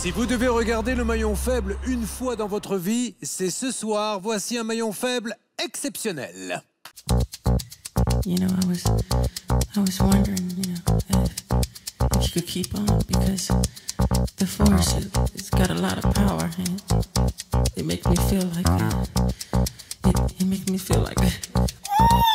Si vous devez regarder le maillon faible une fois dans votre vie, c'est ce soir. Voici un maillon faible exceptionnel. You know, I was, I was wondering, you know, if, if you could keep on because the force, it, it's got a lot of power and it, it makes me feel like, uh, it, it makes me feel like. C'est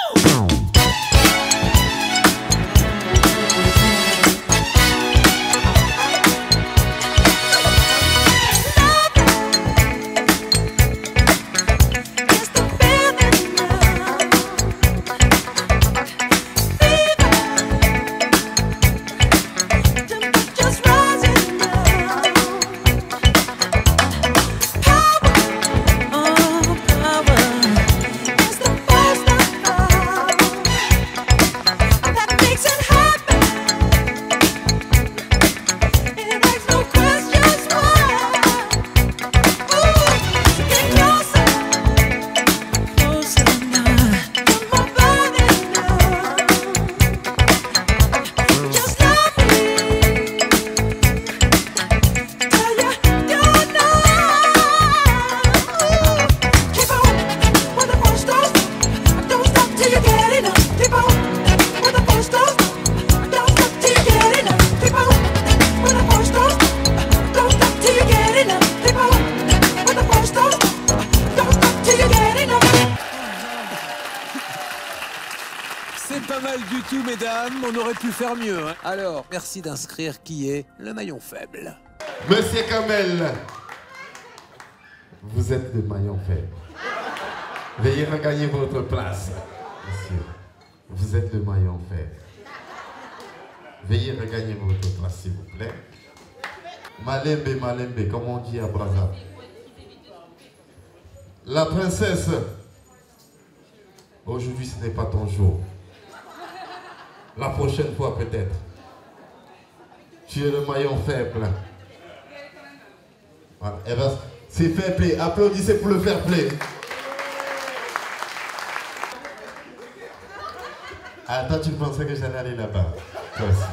pas mal du tout, mesdames. On aurait pu faire mieux. hein. Alors, merci d'inscrire qui est le maillon faible. Monsieur Kamel, vous êtes le maillon faible. Veuillez regagner votre place. Monsieur, vous êtes le maillon faible. Veuillez regagner votre place, s'il vous plaît. Malembe, Malembe, comme on dit à Brazza. La princesse, aujourd'hui ce n'est pas ton jour. La prochaine fois peut-être. Tu es le maillon faible. Eh ben, c'est fair play. Applaudissez pour le fair play. Ah, toi, tu pensais que j'allais aller là-bas. Toi aussi.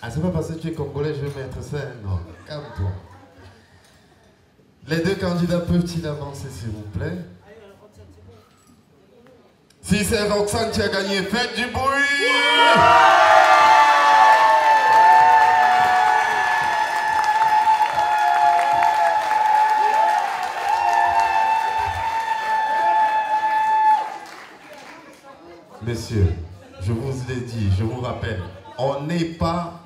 Ah, c'est pas parce que tu es congolais, je vais mettre ça. Non, calme-toi. Les deux candidats peuvent-ils avancer, s'il vous plaît? Si c'est Roxane qui a gagné, faites du bruit Messieurs, je vous l'ai dit, je vous rappelle, on n'est pas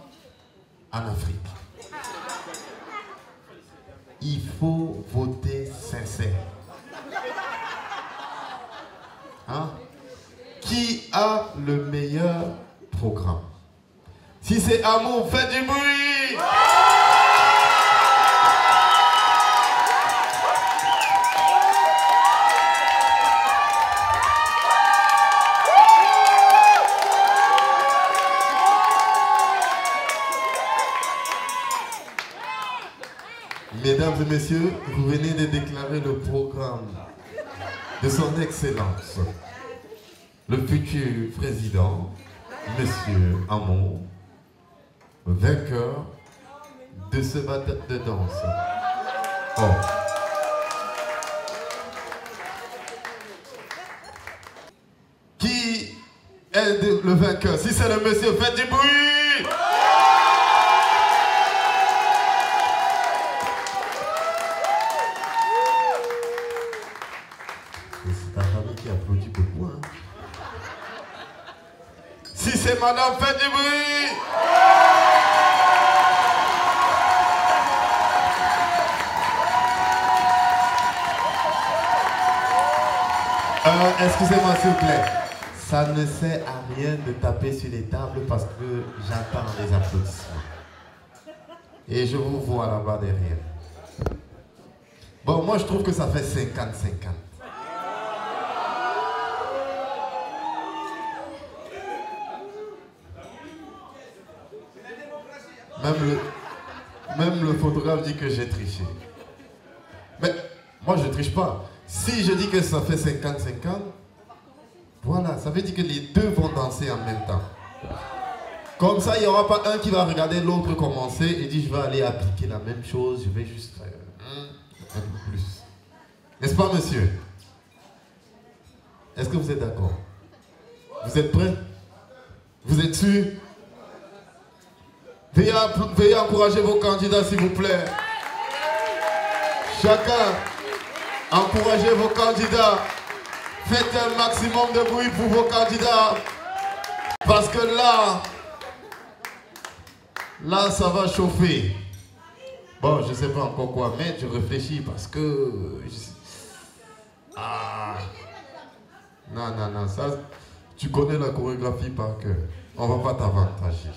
en Afrique. Il faut voter sincère. Hein? Qui a le meilleur programme. Si c'est amour, faites du bruit. Mesdames et messieurs, vous venez de déclarer le programme de son Excellence, le futur président, Monsieur Hamon, vainqueur de ce battle de danse. Oh. Qui est le vainqueur? Si c'est le monsieur, faites du bruit c'est madame, faites du bruit Euh, Excusez-moi s'il vous plaît. Ça ne sert à rien de taper sur les tables parce que j'entends les applaudissements. Et je vous vois là-bas derrière. Bon, moi je trouve que ça fait 50-50. Même le, même le photographe dit que j'ai triché. Mais moi je triche pas. Si je dis que ça fait 50-50, voilà, ça veut dire que les deux vont danser en même temps. Comme ça, il n'y aura pas un qui va regarder l'autre commencer et dit je vais aller appliquer la même chose, je vais juste faire un peu plus. N'est-ce pas, monsieur? Est-ce que vous êtes d'accord? Vous êtes prêts? Vous êtes sûrs? Veuillez, encourager vos candidats, s'il vous plaît. Chacun, encouragez vos candidats. Faites un maximum de bruit pour vos candidats. Parce que là, là, ça va chauffer. Bon, je ne sais pas encore quoi mettre, je réfléchis parce que... Ah. Non, non, non, ça, tu connais la chorégraphie par cœur. On ne va pas t'avantager.